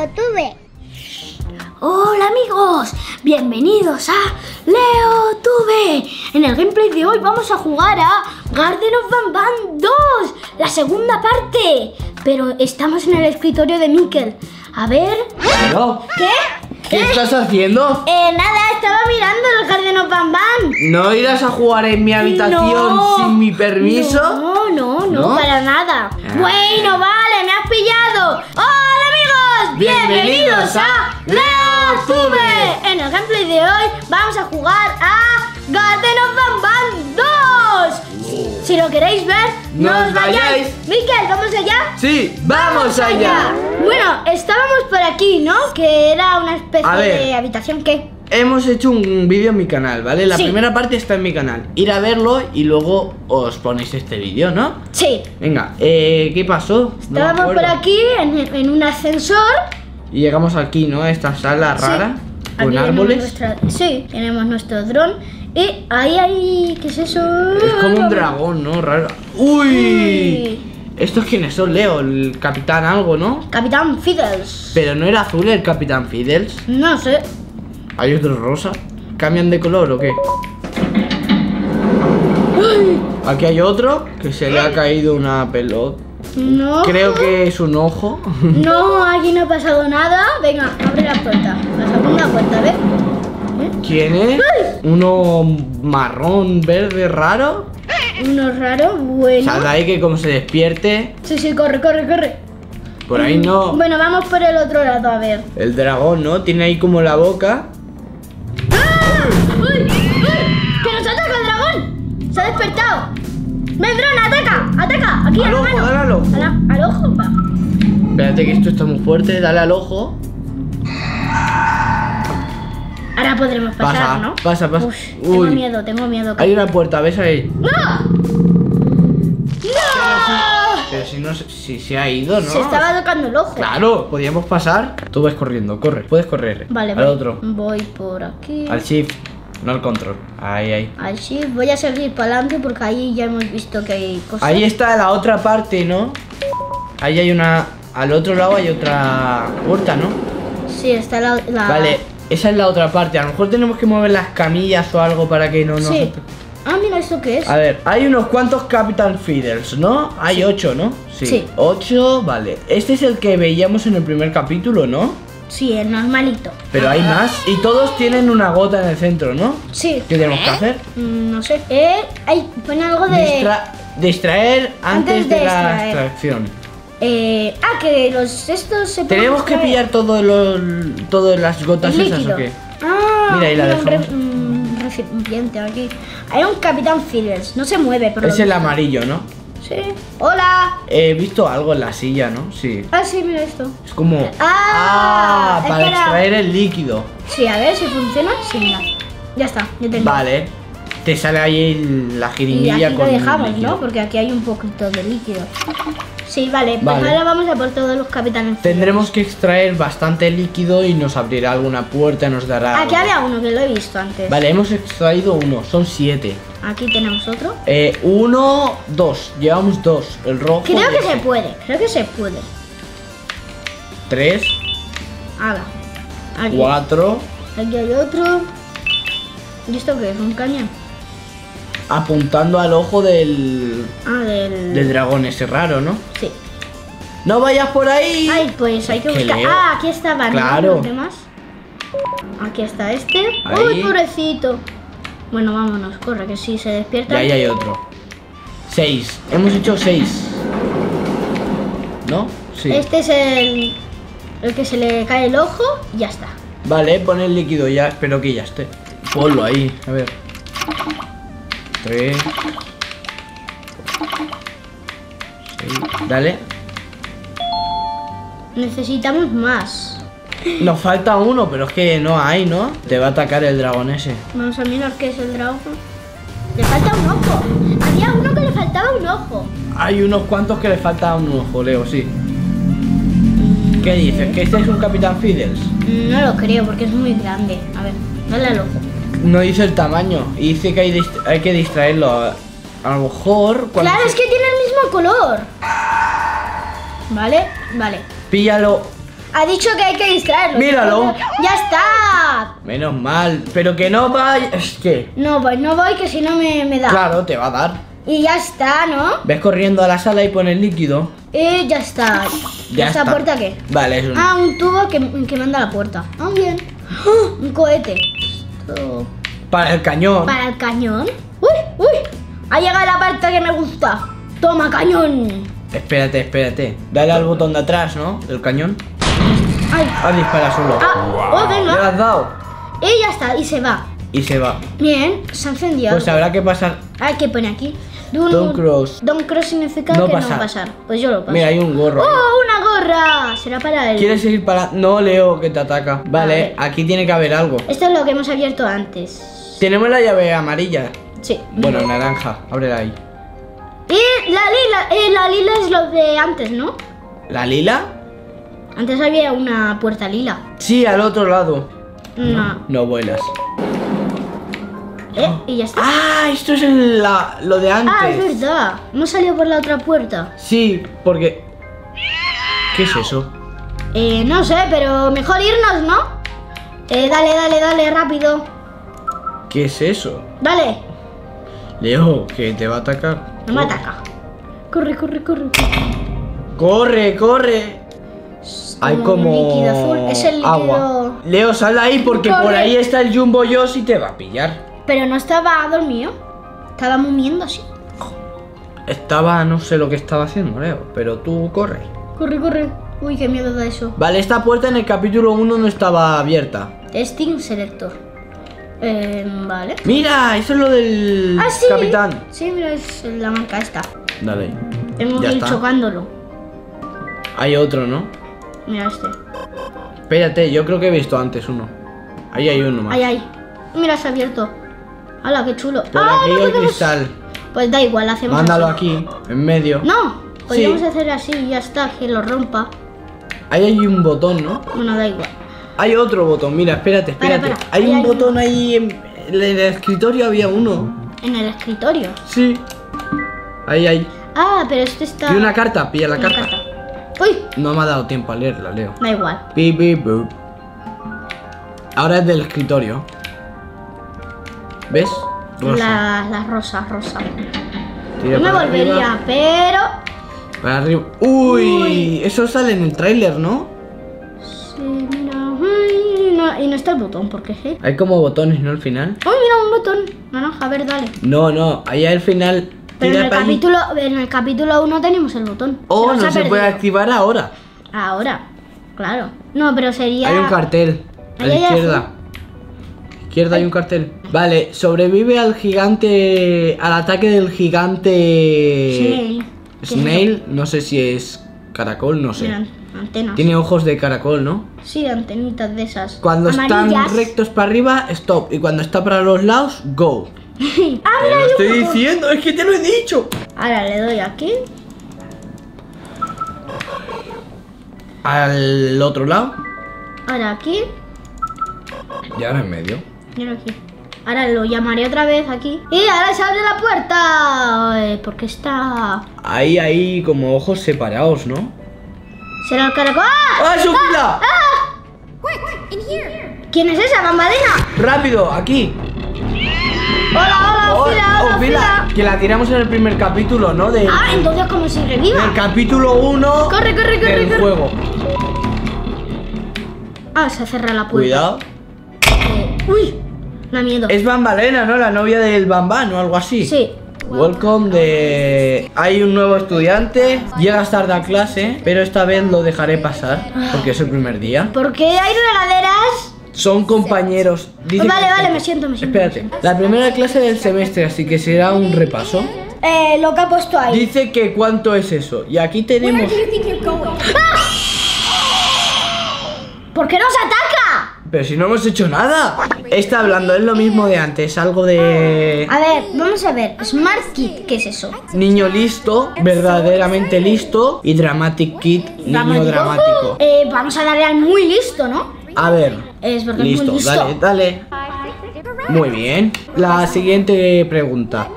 LeoTube. Hola amigos, bienvenidos a LeoTube. En el gameplay de hoy vamos a jugar a Garden of Bam 2, la segunda parte. Pero estamos en el escritorio de Mikkel. A ver... ¿Qué? ¿Qué estás haciendo? Eh, nada, estaba mirando el Garden of Bam ¿No irás a jugar en mi habitación No. sin mi permiso? No, no, no, ¿No? para nada. Ah. Bueno, vale, me has pillado. ¡Hola amigos! Bienvenidos a LeoTube. En el gameplay de hoy vamos a jugar a Garden of Bam 2. Si lo queréis ver, no, No os os vayáis. Miquel, ¿vamos allá? Sí, vamos allá. Bueno, estábamos por aquí, ¿no? Que era una especie de habitación que... Hemos hecho un vídeo en mi canal, ¿vale? La Sí. primera parte está en mi canal. Ir a verlo y luego os ponéis este vídeo, ¿no? Sí. Venga, eh, ¿qué pasó? No Estábamos por aquí en, en un ascensor Y llegamos aquí, ¿no? A esta sala rara. Sí. Con Aquí árboles. nuestra- sí, tenemos nuestro dron. Y ahí hay. ¿Qué es eso? Es como un dragón, ¿no? Raro. ¡Uy! Uy. ¿Estos quiénes son, Leo? El capitán algo, ¿no? Capitán Fiddles. Pero no era azul el capitán Fiddles. No sé. ¿Hay otro rosa? ¿Cambian de color o qué? Aquí hay otro que se le ha caído una pelota. No. Creo que es un ojo. No, aquí no ha pasado nada. Venga, abre la puerta. La segunda puerta, ¿ves? ¿Eh? ¿Quién es? Uno marrón, verde, raro. Uno raro, bueno. Sal de ahí que como se despierte. Sí, sí, corre, corre, corre. Por ahí no. Bueno, vamos por el otro lado, a ver. El dragón, ¿no? Tiene ahí como la boca. ¡Ven, dron, ataca! ¡Ataca! ¡Aquí, Al ojo, dale al ojo. ¿Al ojo? Va. Espérate que esto está muy fuerte. Dale al ojo. Ahora podremos pasar, Pasa, ¿no? pasa, pasa. Uf, tengo Uy. miedo, tengo miedo. Hay una puerta, ¿ves ahí? ¡No! ¡No! Pero si no se- si se ha ido, ¿no? Se estaba tocando el ojo. Claro, podíamos pasar. Tú ves corriendo, corre. Puedes correr. Vale, Al otro. Voy por aquí. Al shift, no al control. Ahí, ahí. Shift. Voy a seguir para adelante porque ahí ya hemos visto que hay cosas. Ahí está la otra parte, ¿no? Ahí hay una. Al otro lado hay otra puerta, ¿no? Sí, está la. la- Vale, esa es la otra parte. A lo mejor tenemos que mover las camillas o algo para que no nos. Sí. Ah, mira, ¿esto qué es? A ver, hay unos cuantos Capital Feeders, ¿no? Hay ocho, ¿no? Sí. Ocho, vale. Este es el que veíamos en el primer capítulo, ¿no? Sí, el normalito. Pero hay más. Y todos tienen una gota en el centro, ¿no? Sí. ¿Qué tenemos que hacer? Mm, no sé. Eh, hay, pone algo de. Distra- distraer antes, Antes de, de la extraer. extracción. Eh, ah, que los estos se pueden ¿Tenemos que pillar todo lo, todas las gotas El esas líquido. o qué? Ah, Mira, ahí la dejamos. un recipiente aquí. Hay un Capitán Fiddles, no se mueve, pero. Es el amarillo, ¿no? Sí. Hola. He visto algo en la silla, ¿no? Sí. Ah, sí, mira esto. Es como. Ah, es para extraer el líquido. Sí, a ver si funciona. Sí, mira. Ya está, ya tengo. Vale. Te sale ahí el- la Y jiringuilla aquí lo con el dejamos. ¿no? Porque aquí hay un poquito de líquido. Sí, vale, pues Vale. ahora vamos a por todos los capitanes. Tendremos que extraer bastante líquido y nos abrirá alguna puerta, nos dará. Aquí algo. había uno que lo he visto antes. Vale, hemos extraído uno, son siete. Aquí tenemos otro. Eh, uno, dos. Llevamos dos. El rojo. Creo que se puede, creo que se puede. Tres, Hala. Aquí. cuatro. Aquí hay otro. ¿Y esto qué es? ¿Un cañón? Apuntando al ojo del. Ah, del. del dragón ese raro, ¿no? Sí. ¡No vayas por ahí! Ay, pues hay que buscar. leo. Ah, aquí ¿no? Claro. demás. Aquí está este. Ahí. Uy, pobrecito. Bueno, vámonos, corre, que si se despierta. Y ahí hay otro. Seis. Hemos hecho seis. ¿No? Sí. Este es el. El que se le cae el ojo y ya está. Vale, pon el líquido ya. Espero que ya esté. Ponlo ahí. A ver. Tres. Seis. Dale. Necesitamos más. Nos falta uno, pero es que no hay, ¿no? Te va a atacar el dragón ese. Vamos a mirar qué es el dragón. Le falta un ojo. Había uno que le faltaba un ojo. Hay unos cuantos que le falta un ojo, Leo, sí. ¿Qué dices? ¿Que este es un Capitán Fiddles? No lo creo porque es muy grande. A ver, dale al ojo. No dice el tamaño y dice que hay, dist- hay que distraerlo. A, lo mejor Claro, se- es que tiene el mismo color. Vale, vale. Píllalo. Ha dicho que hay que distraerlo. Míralo. ¡Ya está! Menos mal. Pero que no vaya. Es que. No voy, no voy, que si no me, me da. Claro, te va a dar. Y ya está, ¿no? Ves corriendo a la sala y pones líquido. Y ya está. Ya ¿Esta está. puerta qué? Vale, es un. Ah, un tubo que, que manda a la puerta. Ah, bien. ¡Ah! Un cohete. Esto- Para el cañón. Para el cañón. ¡Uy! ¡Uy! Ha llegado la parte que me gusta. Toma, cañón. Espérate, espérate. Dale al botón de atrás, ¿no? Del cañón. ¡Ay! Ah, dispara solo. ¡Ah! ¡Oh, ¿Le venga! has dado? Y ya está, y se va. Y se va. Bien, se ha encendido. Pues habrá que pasar. Ah, ¿qué pone aquí? Don't, Don't cross. Don't cross significa No que pasar. no pasar. Pues yo lo paso. Mira, hay un gorro. ahí. ¡Oh, una gorra! Será para él. ¿Quieres ir para.? No, Leo, que te ataca. Vale, Vale. aquí tiene que haber algo. Esto es lo que hemos abierto antes. Tenemos la llave amarilla. Sí. Bueno, naranja. Ábrela ahí. Y la lila, eh, la lila es lo de antes, ¿no? ¿La lila? Antes había una puerta lila. Sí, al otro lado. No. No vuelas. Eh, y ya está. Ah, esto es el- la- lo de antes. Ah, es verdad. Hemos salido por la otra puerta. Sí, porque. ¿Qué es eso? Eh, no sé, pero mejor irnos, ¿no? Eh, dale, dale, dale, rápido. ¿Qué es eso? Dale. Leo, que te va a atacar. No me ataca. Corre, corre, corre. Corre, corre. Hay como líquido azul. Es el líquido. agua. Leo, sal de ahí porque por ahí está el Jumbo Joss y te va a pillar. Pero no estaba dormido. Estaba mumiendo así. Estaba, no sé lo que estaba haciendo, Leo, pero tú corre. Corre, corre. Uy, qué miedo da eso. Vale, esta puerta en el capítulo 1 no estaba abierta. Testing selector. Eh, vale. Mira, eso es lo del Ah, sí. capitán. Sí, mira, es la marca esta. Dale. Ya ir está. chocándolo. Hay otro, ¿no? Mira este. Espérate, yo creo que he visto antes uno. Ahí hay uno más. Ay, ay. Mira, se ha abierto. ¡Hala, qué chulo! Por ¡Ah, aquí no hay cristal. Pues da igual, hacemos Mándalo así. aquí, en medio. No, podríamos Sí. hacer así y ya está, que lo rompa. Ahí hay un botón, ¿no? Bueno, da igual. Hay otro botón, mira, espérate, espérate. para, Hay ahí un hay botón ahí en, en el escritorio había uno. En el escritorio. Sí. Ahí hay. Ah, pero este está. Y una carta, pilla la Una carta. Uy, No me ha dado tiempo a leerla, Leo. da igual. Ahora es del escritorio. ¿Ves? Rosa. La, la rosa, rosa. Tira No me volvería, arriba, pero. para arriba. Uy, Uy. eso sale en el tráiler, ¿no? Sí, mira. No- y no está el botón, ¿por qué? Hay como botones, ¿no? Al final. ¡Uy, mira un botón! Naranja, a ver, dale. No, no, ahí al final. Pero en el, capítulo, en el capítulo 1 tenemos el botón. Oh, no se puede activar ahora. Ahora, claro. No, pero sería. Hay un cartel. A la Ahí hay izquierda. Izquierda hay un cartel. Vale, sobrevive al gigante. Al ataque del gigante. Snail. ¿Qué es Snail, no sé si es caracol, no sé. Mira, antenas. Tiene ojos de caracol, ¿no? Sí, antenitas de esas. Cuando Amarillas. están rectos para arriba, stop. Y cuando está para los lados, go. ah, Te lo estoy diciendo, es que te lo he dicho. Ahora le doy aquí. Al otro lado. Ahora aquí. Y ahora en medio. Y ahora aquí. Ahora lo llamaré otra vez aquí. Y ahora se abre la puerta. Porque está. Ahí, ahí, como ojos separados, ¿no? ¿Será el caracol? ¡Ah! ¡Ah, Sofila! ¿Quién es esa bambalina? ¡Rápido, aquí! Hola, hola, fila, hola, oh. Que la tiramos en el primer capítulo, ¿no? De, Ah, entonces como si reviva. del capítulo 1 Corre, corre, corre, del corre. juego. Ah, se cierra la puerta. Cuidado. Eh, uy, da miedo. Es Bambalena, ¿no? La novia del Bambán o algo así. Sí. Welcome de... Hay un nuevo estudiante, llegas tarde a clase, pero esta vez lo dejaré pasar, porque es el primer día. ¿Por qué hay regaderas? Son compañeros. Dice Vale, que- vale, me siento, me siento. Espérate, la primera clase del semestre, así que será un repaso. Eh, lo que ha puesto ahí. Dice que cuánto es eso. Y aquí tenemos... ¿Por qué nos ataca? Pero si no hemos hecho nada. Está hablando, es lo mismo de antes, algo de... A ver, vamos a ver. Smart Kit, ¿qué es eso? Niño listo, verdaderamente listo. Y Dramatic Kid, niño dramático. Eh, vamos a darle al muy listo, ¿no? A ver. Es porque es Listo, muy listo. dale, dale. Muy bien. La siguiente pregunta.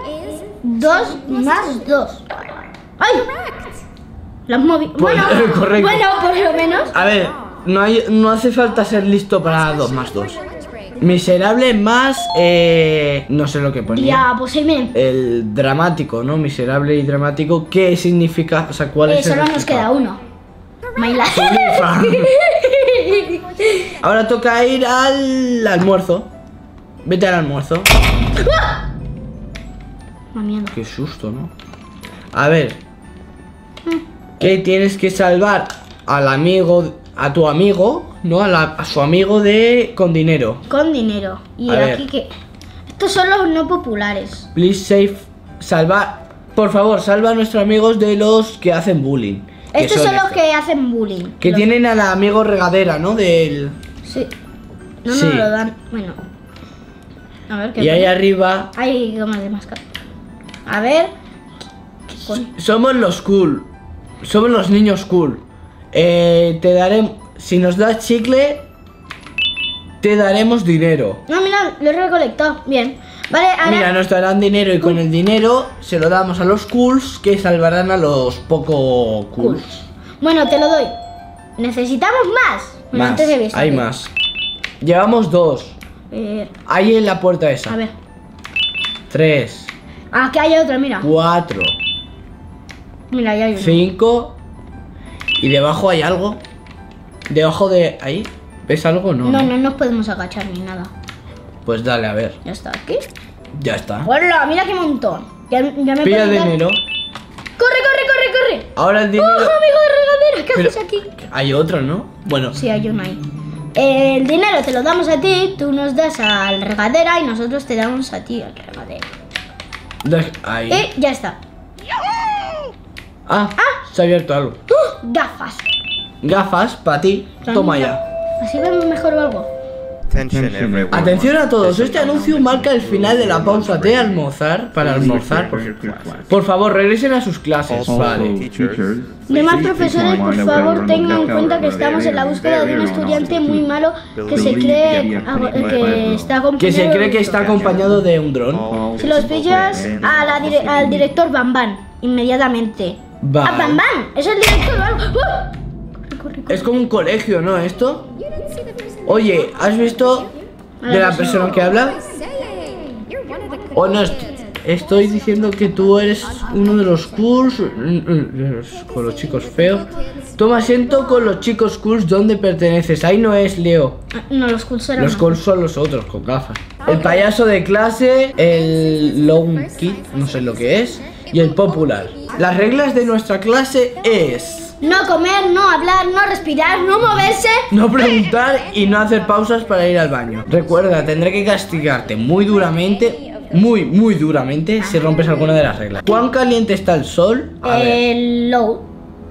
Dos más dos. ¡Ay! Lo has movido. Pues, Bueno, correcto. bueno, por lo menos. A ver, No, hay, no hace falta ser listo para 2 más 2. Miserable más... Eh, no sé lo que ponía. Ya, pues ahí. El dramático, ¿no? Miserable y dramático. ¿Qué significa? O sea, ¿cuál Eh, es el solo nos queda uno. My life. Ahora toca ir al almuerzo. Vete al almuerzo. Miedo. Qué susto, ¿no? A ver. Que tienes que salvar al amigo, a tu amigo, ¿no? A, la- a su amigo de con dinero. Con dinero. Y A ver. aquí que... Estos son los no populares. Please save, salva, por favor, salva a nuestros amigos de los que hacen bullying. Estos son los estos. que hacen bullying. Que Los- tienen al amigo regadera, ¿no? Del Sí. No Sí. nos lo dan. Bueno. A ver qué y ahí arriba Hay gomas de máscara. A ver. Somos los cool, somos los niños cool. Eh, te daremos, si nos das chicle, te daremos dinero. No, mira, lo he recolectado. Bien. Vale, ahora. Mira, nos darán dinero y con el dinero se lo damos a los cools que salvarán a los poco cools. Cool. Bueno, te lo doy. Necesitamos más. Bueno, Más, antes hay más. Llevamos dos. Eh, Ahí en la puerta esa. a ver. Tres, Ah, que hay otro, mira. cuatro, Mira, ahí hay uno. cinco. Y debajo hay algo. Debajo de ahí. ¿Ves algo? No. No, no nos podemos agachar ni nada. Pues dale, a ver. Ya está aquí. Ya está. ¡Hola! Mira qué montón. Ya, ya me Pilla dinero. ¡Corre, corre, corre, corre! Ahora el ¡Oh, dinero. amigo de regadera! ¿Qué Pero- haces aquí? Hay otro, ¿no? Bueno, Sí, hay uno ahí. El dinero te lo damos a ti, tú nos das al regadera y nosotros te damos a ti al regadera. de- ahí. Y ya está. Ah, se ha abierto algo. ¡Uh! Gafas. Gafas para ti. Toma ya. Así vemos mejor o algo. Attention everyone. Atención a todos, este anuncio marca el final de la pausa de almorzar para almorzar. Por favor, regresen a sus clases. Vale. Demás profesores, por favor, tengan en cuenta que estamos en la búsqueda de un estudiante muy malo que se cree que está acompañado Que se cree que de- está acompañado de un dron. Si los pillas a la dire- al director Bamban, inmediatamente. Vale. ¡A Bamban! ¡Es el director! ¡Uh! Corre, corre, corre. Es como un colegio, ¿no? Esto. Oye, ¿has visto de la persona que habla? O no, est- estoy diciendo que tú eres uno de los cools mm, mm, con los chicos feos. Toma asiento con los chicos cools donde perteneces. Ahí no es Leo. No, los cools Los cools son los otros con gafas. El payaso de clase, el lone kid, no sé lo que es, y el popular. Las reglas de nuestra clase es No comer, no hablar, no respirar, no moverse. no preguntar y no hacer pausas para ir al baño. Recuerda, tendré que castigarte muy duramente, muy, muy duramente, si rompes alguna de las reglas. ¿Cuán caliente está el sol? A ver, El low,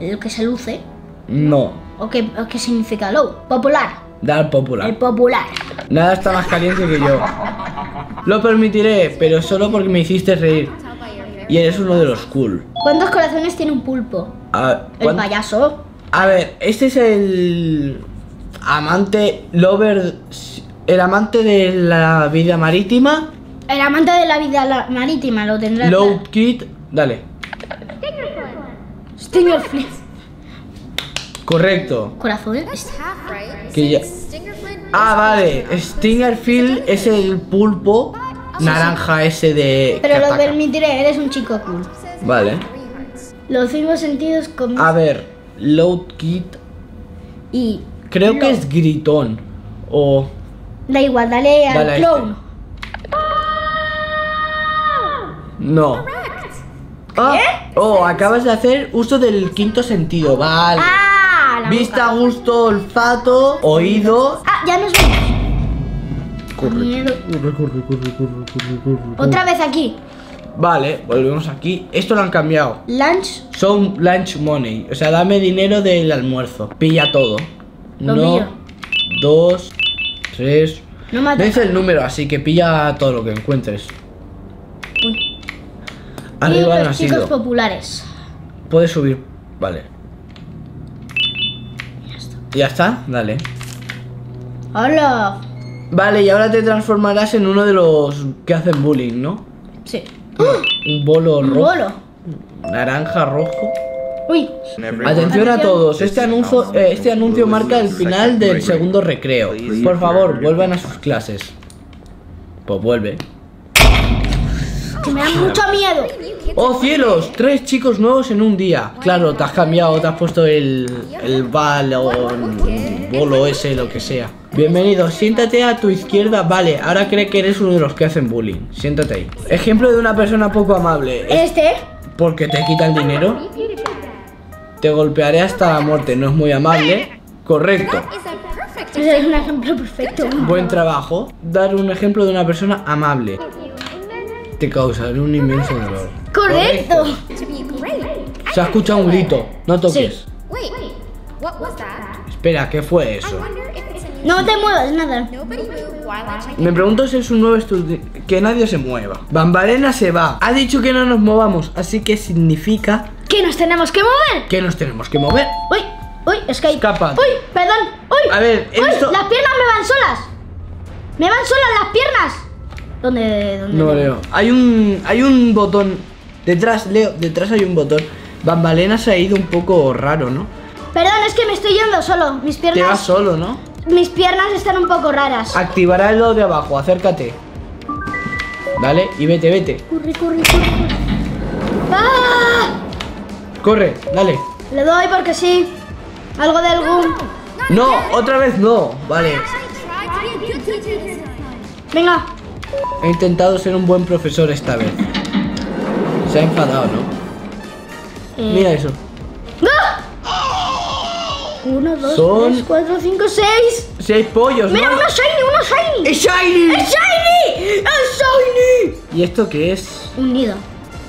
el que se luce. no. ¿O qué, o qué significa low? Popular. Dar El popular. popular. Nada está más caliente que yo. Lo permitiré, pero solo porque me hiciste reír. Y eres uno de los cool. ¿Cuántos corazones tiene un pulpo? A, El ¿cuán- payaso. a ver, este es el amante lover, el amante de la vida marítima. El amante de la vida la- marítima lo tendrá. Low Kid, dale. Stinger Flip. Correcto. Corazones. Que ya- Ah, vale. Stingerfield es el pulpo naranja ese de. Pero lo permitiré, eres un chico cool. Vale. Los cinco sentidos con... A ver, Low Kid. Y... Creo que Low. es gritón. O. Da igual, dale al Dale a clown. No. Ah, oh, acabas de hacer uso del quinto sentido. Vale. ¡Ah! La Vista, boca. gusto, olfato, oído. Ah, ya nos vamos. Corre. Corre, corre, corre, corre, corre, corre. Otra vez aquí. Vale, volvemos aquí. Esto lo han cambiado. Lunch. Son lunch money. O sea, dame dinero del almuerzo. Pilla todo. Lo Uno, dos, tres. No me No es tocado. el número, así que pilla todo lo que encuentres. Uy. Arriba y los chicos sido. populares. Puedes subir. Vale. Ya está, dale. Hola. Vale, y ahora te transformarás en uno de los que hacen bullying, ¿no? Sí. Un bolo Un rojo. bolo. Naranja, rojo. Uy, Atención a todos, este anuncio, eh, este anuncio marca el final del segundo recreo. Por favor, vuelvan a sus clases. Pues vuelve. que me da mucho miedo. ¡Oh cielos! Tres chicos nuevos en un día. Claro, te has cambiado, te has puesto el, el balón, bolo ese, lo que sea. Bienvenido, siéntate a tu izquierda. Vale, ahora cree que eres uno de los que hacen bullying. Siéntate ahí. Ejemplo de una persona poco amable. Es Este, porque te quita el dinero. Te golpearé hasta la muerte. No es muy amable. Correcto. ese es un ejemplo perfecto. Buen trabajo. Dar un ejemplo de una persona amable. Te causaré un inmenso dolor. Correcto. Se ha escuchado un grito. No toques. That? Espera, ¿qué fue eso? No te muevas, nada. Me pregunto si es un nuevo estudio. Que nadie se mueva. Bambalena se va. Ha dicho que no nos movamos. Así que significa ¿Qué nos tenemos que mover? que nos tenemos que mover. Uy, uy, escape. Escapa. Uy, perdón. Uy. A ver, uy, visto- las piernas me van solas. Me van solas las piernas. ¿Dónde? dónde No, Leo. Hay un. Hay un botón. Detrás, Leo, detrás hay un botón. Bambalena se ha ido un poco raro, ¿no? Perdón, es que me estoy yendo solo. Mis Te vas piernas. solo, ¿no? Mis piernas están un poco raras. Activará el lado de abajo, acércate. Dale, y vete, vete. Corre, corre, corre. corre. ¡Ah! Corre, dale. Le doy porque sí. Algo de algún. No, otra vez no. Vale. Venga. He intentado ser un buen profesor esta vez. Se ha enfadado, ¿no? Eh, Mira eso. ¡Ah! Uno, dos, Son- tres, cuatro, cinco, seis. Seis pollos, Mira, ¿no? uno shiny, uno shiny. ¡Es shiny! ¡Es shiny! ¡Es shiny! ¿Y esto qué es? Un nido,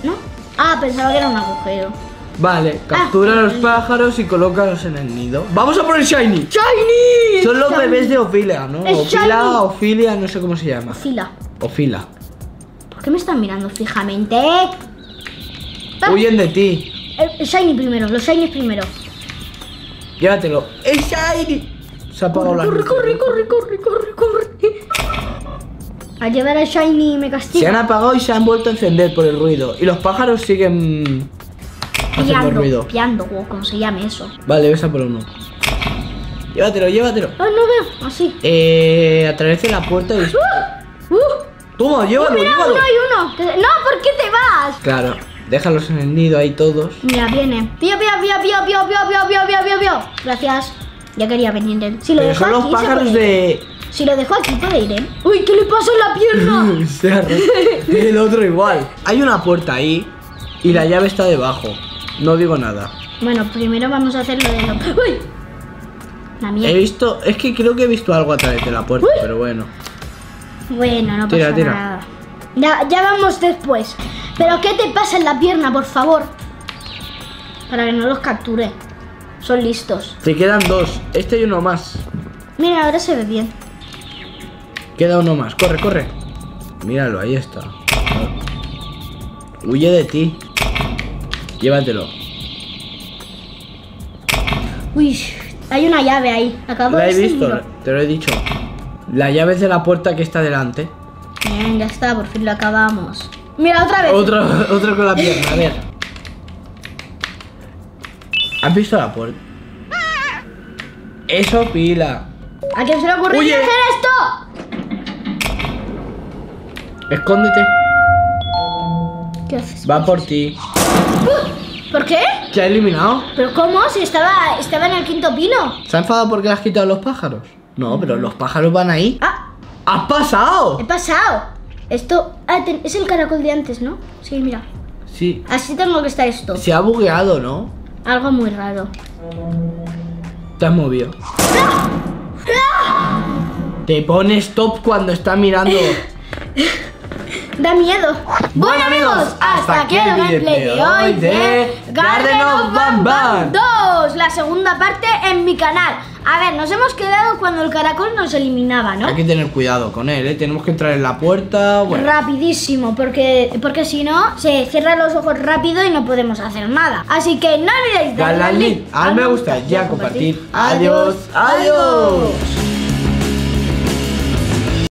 ¿no? Ah, pensaba que era un agujero. Vale, captura a los pájaros y colócalos en el nido. ¡Vamos a por el shiny! ¡Shiny! Son los Shiny. bebés de Ofilia, ¿no? Es Ofila, shiny. No sé cómo se llama. Fila. Ofila. ¿Por qué me están mirando fijamente? Ah, Huyen de ti. el, shiny primero, los shinies primero. Llévatelo. ¡Es shiny! Se ha apagado la Corre, corre, corre, corre, corre, corre. Al llevar al shiny me Se castiga. han apagado y se han vuelto a encender por el ruido. Y los pájaros siguen haciendo Piando, ruido. piando, o como se llame eso. Vale, ves a por uno. Llévatelo, llévatelo. Ah, no veo, así. Eh, a través de la puerta y... ¡Uh! Toma, llévalo, Mira, llévalo. uno y uno. No, ¿por qué te vas? Claro, déjalos en el nido ahí todos. Mira, viene. Pío, pío, pío, pío, pío, pío, pío, pío, pío, pío. Gracias. Ya quería venir él. Si lo dejo son los aquí, se pájaros puede ir. de... Si lo dejo aquí, puede ir, ¿eh? Uy, ¿qué le pasa en la pierna? Se. Y el otro igual. Hay una puerta ahí y la llave está debajo. No digo nada. bueno, primero vamos a hacer lo de lo... ¡Uy! La He mierda. visto, es que creo que he visto algo a través de la puerta, Uy. pero bueno. Bueno, no pasa Tira, tira. nada. Ya, ya vamos después. Pero ¿qué te pasa en la pierna, por favor? Para que no los capture. Son listos. Te quedan dos. Este y uno más. Mira, ahora se ve bien. Queda uno más. Corre, corre. Míralo, ahí está. Huye de ti. Llévatelo. Uy, hay una llave ahí. Acabo La de he visto, seguirlo. te lo he dicho. La llave es de la puerta que está delante. Bien, ya está, por fin lo acabamos. Mira, otra vez. Otro, otro con la pierna, a ver. ¿Has visto la puerta? Eso pila. ¿A quién se le ocurrió Oye. hacer esto? Escóndete. ¿Qué haces? Va por ti. ¿Por qué? ¿Te ha eliminado? ¿Pero cómo? Si estaba, estaba en el quinto pino. ¿Se ha enfadado porque le has quitado los pájaros? No, pero los pájaros van ahí. Ah, ¡Has pasado! he pasado. Esto ah, te- es el caracol de antes, ¿no? Sí, mira. Sí. Así tengo que estar esto. Se ha bugueado, ¿no? Algo muy raro. Te has movido. Te pone stop cuando está mirando. Da miedo. Bueno amigos, hasta aquí el gameplay de hoy de Garden of Bam Bam 2, la segunda parte en mi canal. A ver, nos hemos quedado cuando el caracol nos eliminaba, ¿no? Hay que tener cuidado con él, ¿eh? Tenemos que entrar en la puerta. Bueno, Rapidísimo, porque, porque si no, se cierran los ojos rápido y no podemos hacer nada. Así que no olvidéis darle al like, al me gusta y a compartir. Adiós, adiós.